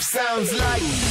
sounds like.